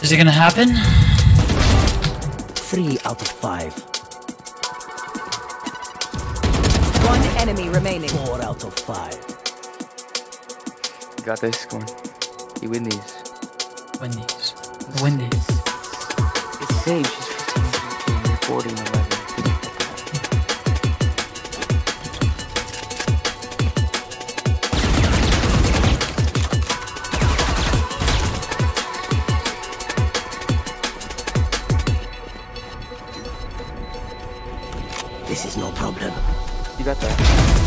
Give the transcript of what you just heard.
Is it gonna happen? Three out of five. One enemy remaining. Four out of five. Got this, come on. You win these. Win these. Win these. It's Sage, she's 15, 15, you're 40 and 11. This is no problem. You got that.